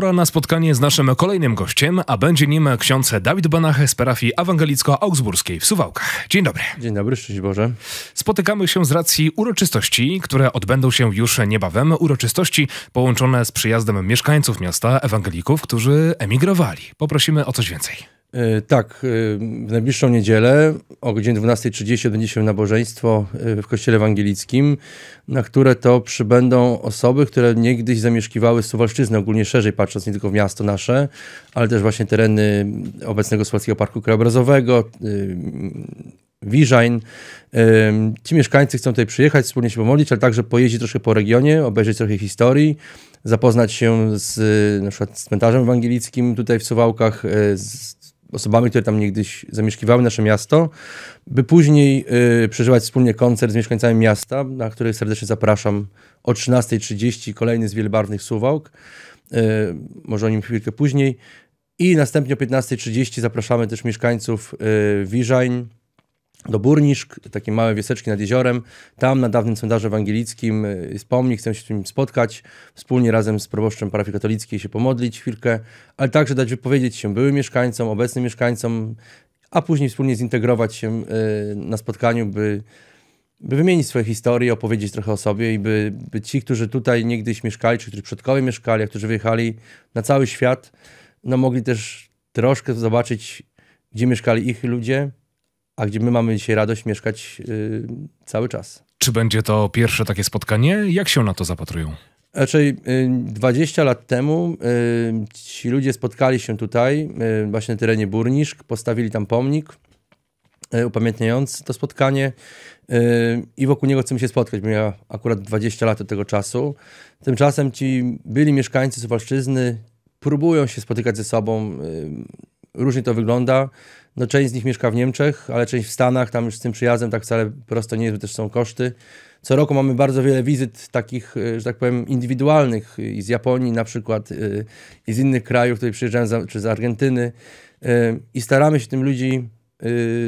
Pora na spotkanie z naszym kolejnym gościem, a będzie nim ksiądz Dawid Banach z parafii ewangelicko-augsburskiej w Suwałkach. Dzień dobry. Dzień dobry, szczęść Boże. Spotykamy się z racji uroczystości, które odbędą się już niebawem. Uroczystości połączone z przyjazdem mieszkańców miasta, ewangelików, którzy emigrowali. Poprosimy o coś więcej. E, tak, e, w najbliższą niedzielę o godzinie 12.30 odbędzie się nabożeństwo e, w Kościele Ewangelickim, na które to przybędą osoby, które niegdyś zamieszkiwały Suwalszczyznę, ogólnie szerzej patrząc nie tylko w miasto nasze, ale też właśnie tereny obecnego Suwalskiego Parku Krajobrazowego, Wiżajn. Ci mieszkańcy chcą tutaj przyjechać, wspólnie się pomodlić, ale także pojeździć troszkę po regionie, obejrzeć trochę historii, zapoznać się z na przykład cmentarzem ewangelickim tutaj w Suwałkach, z osobami, które tam niegdyś zamieszkiwały nasze miasto, by później y, przeżywać wspólnie koncert z mieszkańcami miasta, na który serdecznie zapraszam o 13.30, kolejny z wielbarwnych Suwałk, y, może o nim chwilkę później. I następnie o 15.30 zapraszamy też mieszkańców y, Wiżań, do Burniszk, takie małe wieseczki nad jeziorem. Tam na dawnym cmentarzu ewangelickim y, jest pomnik, chcę się z nim spotkać, wspólnie razem z proboszczem parafii katolickiej się pomodlić chwilkę, ale także dać wypowiedzieć się byłym mieszkańcom, obecnym mieszkańcom, a później wspólnie zintegrować się y, na spotkaniu, by, by wymienić swoje historie, opowiedzieć trochę o sobie i by, by ci, którzy tutaj niegdyś mieszkali, czy którzy przodkowie mieszkali, a którzy wyjechali na cały świat, no mogli też troszkę zobaczyć, gdzie mieszkali ich ludzie, a gdzie my mamy dzisiaj radość mieszkać yy, cały czas. Czy będzie to pierwsze takie spotkanie? Jak się na to zapatrują? Raczej 20 lat temu y, ci ludzie spotkali się tutaj, y, właśnie na terenie Burniszk, postawili tam pomnik y, upamiętniający to spotkanie i wokół niego chcemy się spotkać, bo ja akurat 20 lat od tego czasu. Tymczasem ci byli mieszkańcy Suwalszczyzny próbują się spotykać ze sobą, różnie to wygląda. No, część z nich mieszka w Niemczech, ale część w Stanach, tam już z tym przyjazdem tak wcale prosto nie jest, bo też są koszty. Co roku mamy bardzo wiele wizyt takich, e, że tak powiem, indywidualnych i z Japonii na przykład, e, i z innych krajów, które przyjeżdżają, czy z Argentyny e, i staramy się tym ludzi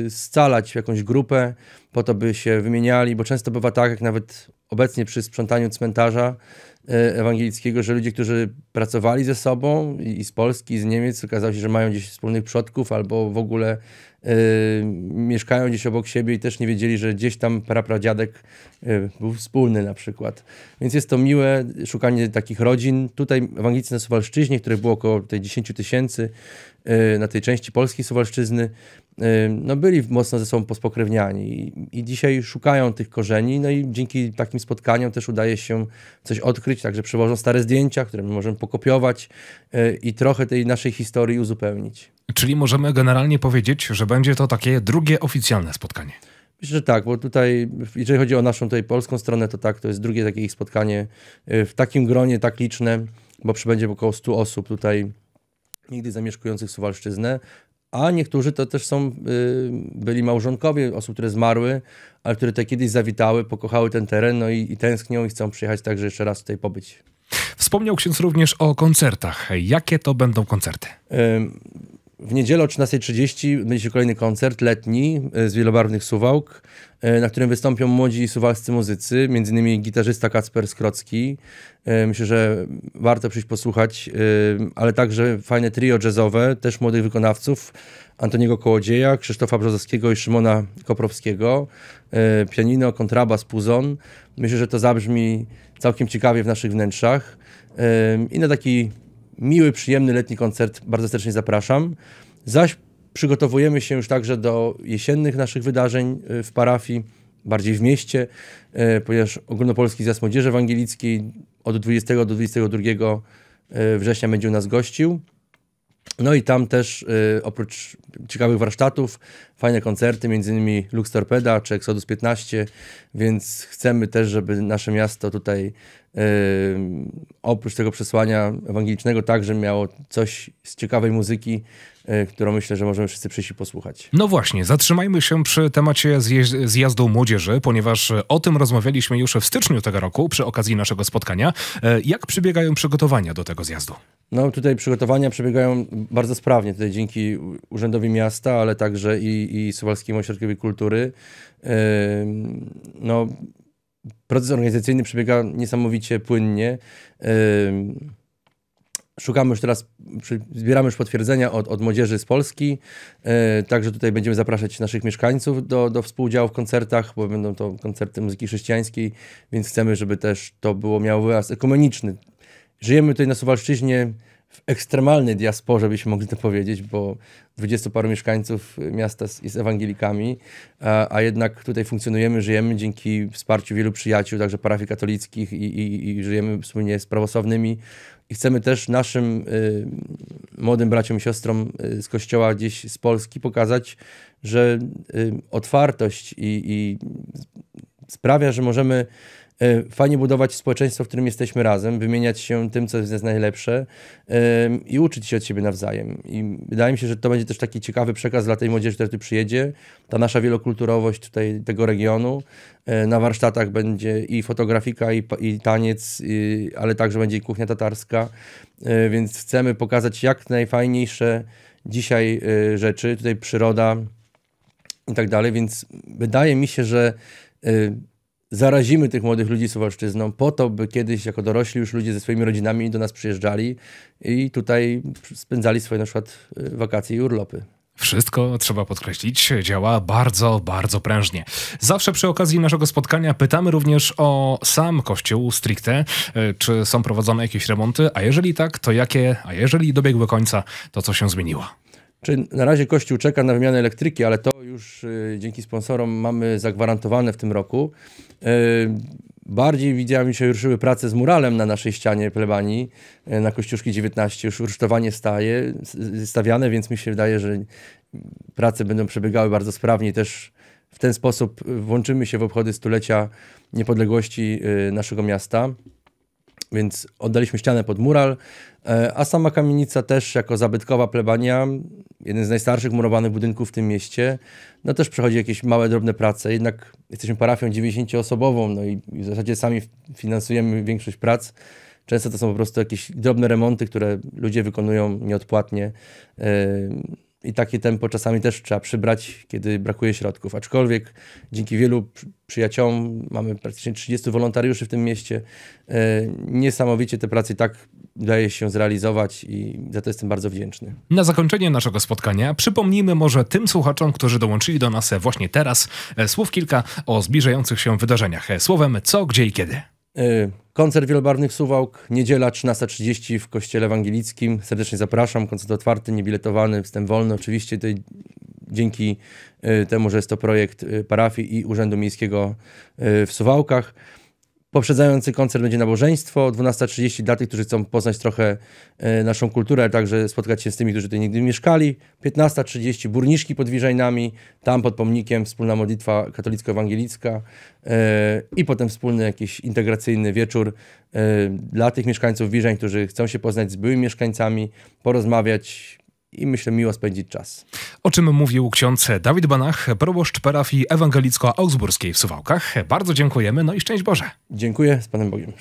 scalać w jakąś grupę po to, by się wymieniali, bo często bywa tak, jak nawet obecnie przy sprzątaniu cmentarza, ewangelickiego, że ludzie, którzy pracowali ze sobą i z Polski, i z Niemiec, okazało się, że mają gdzieś wspólnych przodków albo w ogóle mieszkają gdzieś obok siebie i też nie wiedzieli, że gdzieś tam prapradziadek y, był wspólny na przykład. Więc jest to miłe szukanie takich rodzin. Tutaj ewangelicy na Suwalszczyźnie, które było około tej 10 tysięcy y, na tej części polskiej Suwalszczyzny, no byli mocno ze sobą pospokrewniani i dzisiaj szukają tych korzeni, no i dzięki takim spotkaniom też udaje się coś odkryć, także przywożą stare zdjęcia, które my możemy pokopiować i trochę tej naszej historii uzupełnić. Czyli możemy generalnie powiedzieć, że będzie to takie drugie oficjalne spotkanie. Myślę, że tak, bo tutaj, jeżeli chodzi o naszą tutaj polską stronę, to tak, to jest drugie takie ich spotkanie w takim gronie tak liczne, bo przybędzie około 100 osób tutaj nigdy zamieszkujących Suwalszczyznę, a niektórzy to też są, y, byli małżonkowie osób, które zmarły, ale które tutaj kiedyś zawitały, pokochały ten teren, no i, i tęsknią i chcą przyjechać także jeszcze raz tutaj pobyć. Wspomniał ksiądz również o koncertach. Jakie to będą koncerty? W niedzielę o 13.30 będzie kolejny koncert letni e, z wielobarwnych Suwałk, e, na którym wystąpią młodzi suwalscy muzycy, m.in. gitarzysta Kacper Skrocki. E, myślę, że warto przyjść posłuchać, ale także fajne trio jazzowe, też młodych wykonawców, Antoniego Kołodzieja, Krzysztofa Brzozowskiego i Szymona Koprowskiego, pianino, kontrabas, puzon. Myślę, że to zabrzmi całkiem ciekawie w naszych wnętrzach. I na taki miły, przyjemny letni koncert bardzo serdecznie zapraszam. Zaś przygotowujemy się już także do jesiennych naszych wydarzeń y, w parafii, bardziej w mieście, y, ponieważ Ogólnopolski Zjazd Młodzieży Ewangelickiej od 20 do 22 y, września będzie u nas gościł. No i tam też oprócz ciekawych warsztatów, fajne koncerty, m.in. Lux Torpeda czy Exodus 15, więc chcemy też, żeby nasze miasto tutaj oprócz tego przesłania ewangelicznego także miało coś z ciekawej muzyki, którą myślę, że możemy wszyscy przyjść i posłuchać. No właśnie, zatrzymajmy się przy temacie zjazdu młodzieży, ponieważ o tym rozmawialiśmy już w styczniu tego roku przy okazji naszego spotkania. E, jak przebiegają przygotowania do tego zjazdu? No tutaj przygotowania przebiegają bardzo sprawnie, tutaj dzięki Urzędowi Miasta, ale także i, i Suwalskiemu Ośrodkowi Kultury. No, proces organizacyjny przebiega niesamowicie płynnie. Szukamy już teraz, zbieramy już potwierdzenia od, od młodzieży z Polski, e, także tutaj będziemy zapraszać naszych mieszkańców do, do współudziału w koncertach, bo będą to koncerty muzyki chrześcijańskiej, więc chcemy, żeby też to było miało wyraz ekumeniczny. Żyjemy tutaj na Suwalszczyźnie w ekstremalnej diasporze, byśmy mogli to powiedzieć, bo dwudziestu paru mieszkańców miasta jest ewangelikami, a, jednak tutaj funkcjonujemy, żyjemy dzięki wsparciu wielu przyjaciół, także parafii katolickich i, i, i żyjemy wspólnie z prawosławnymi. I chcemy też naszym y, młodym braciom i siostrom y, z kościoła gdzieś z Polski pokazać, że y, otwartość i, i sprawia, że możemy fajnie budować społeczeństwo, w którym jesteśmy razem, wymieniać się tym, co jest najlepsze i uczyć się od siebie nawzajem. I wydaje mi się, że to będzie też taki ciekawy przekaz dla tej młodzieży, która tu przyjedzie. Ta nasza wielokulturowość tutaj tego regionu. E, na warsztatach będzie i fotografika, i, i taniec, i, ale także będzie i kuchnia tatarska. E, więc chcemy pokazać jak najfajniejsze dzisiaj rzeczy, tutaj przyroda i tak dalej, więc wydaje mi się, że zarazimy tych młodych ludzi Suwalszczyzną po to, by kiedyś jako dorośli już ludzie ze swoimi rodzinami do nas przyjeżdżali i tutaj spędzali swoje na przykład y, wakacje i urlopy. Wszystko, trzeba podkreślić, działa bardzo, bardzo prężnie. Zawsze przy okazji naszego spotkania pytamy również o sam kościół stricte, y, czy są prowadzone jakieś remonty, a jeżeli tak, to jakie, a jeżeli dobiegły końca, to co się zmieniło? Czy na razie Kościół czeka na wymianę elektryki, ale to już y, dzięki sponsorom mamy zagwarantowane w tym roku. Y, bardziej widziałem, że się ruszyły prace z muralem na naszej ścianie plebanii, y, na Kościuszki 19. Już rusztowanie staje, stawiane, więc mi się wydaje, że prace będą przebiegały bardzo sprawnie. Też w ten sposób włączymy się w obchody stulecia niepodległości naszego miasta. Więc oddaliśmy ścianę pod mural, e, a sama kamienica też jako zabytkowa plebania, jeden z najstarszych murowanych budynków w tym mieście, no też przechodzi jakieś małe, drobne prace. Jednak jesteśmy parafią 90-osobową, no i w zasadzie sami finansujemy większość prac. Często to są po prostu jakieś drobne remonty, które ludzie wykonują nieodpłatnie. I takie tempo czasami też trzeba przybrać, kiedy brakuje środków. Aczkolwiek dzięki wielu przyjaciołom, mamy praktycznie 30 wolontariuszy w tym mieście, e, niesamowicie te prace tak udaje się zrealizować i za to jestem bardzo wdzięczny. Na zakończenie naszego spotkania przypomnijmy może tym słuchaczom, którzy dołączyli do nas właśnie teraz, e, słów kilka o zbliżających się wydarzeniach. E, słowem co, gdzie i kiedy. Koncert Wielobarwnych Suwałk, niedziela 13.30 w Kościele Ewangelickim. Serdecznie zapraszam. Koncert otwarty, niebiletowany, wstęp wolny. Oczywiście tutaj dzięki temu, że jest to projekt parafii i Urzędu Miejskiego w Suwałkach. Poprzedzający koncert będzie nabożeństwo, 12.30 dla tych, którzy chcą poznać trochę e, naszą kulturę, ale także spotkać się z tymi, którzy tutaj nigdy mieszkali. 15.30 burniszki pod Wiżajnami, tam pod pomnikiem wspólna modlitwa katolicko-ewangelicka e, i potem wspólny jakiś integracyjny wieczór e, dla tych mieszkańców Wiżań, którzy chcą się poznać z byłymi mieszkańcami, porozmawiać, i myślę miło spędzić czas. O czym mówił ksiądz Dawid Banach, proboszcz parafii ewangelicko-augsburskiej w Suwałkach. Bardzo dziękujemy, no i szczęść Boże. Dziękuję, z Panem Bogiem.